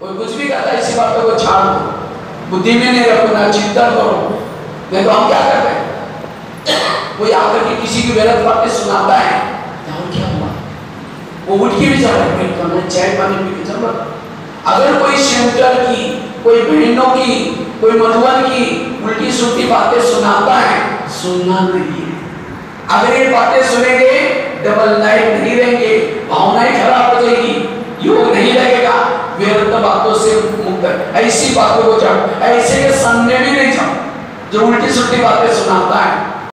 कोई कुछ भी कहता है, इसी बातों को छाड़ दो। बुद्धि में नहीं रखो, ना चिंतन करो। नहीं तो हम क्या करते हैं? कोई आकर के किसी की गलत बातें सुनाता है तो क्या हुआ? वो उठ के भी जा रहा है करना चाय पानी पी के रहा अगर कोई सेंटर की, कोई बहनों की, कोई मधुबन की उल्टी सुल्टी बातें सुनाता है, सुनना नहीं है। अगर ये बातें सुनेंगे डबल नाइट नहीं रहेंगे, भावनाएँ बातों से मुक्त ऐसी बातों को जाओ। ऐसे के सामने भी नहीं जाओ। जो उल्टी सुल्टी बातें सुनाता है